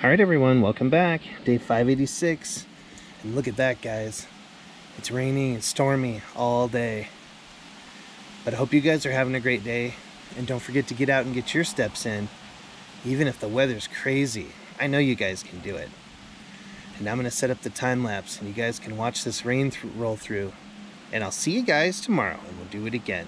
All right, everyone, welcome back. Day 586. And look at that, guys. It's raining and stormy all day. But I hope you guys are having a great day. And don't forget to get out and get your steps in. Even if the weather's crazy, I know you guys can do it. And I'm going to set up the time lapse and you guys can watch this rain th roll through. And I'll see you guys tomorrow and we'll do it again.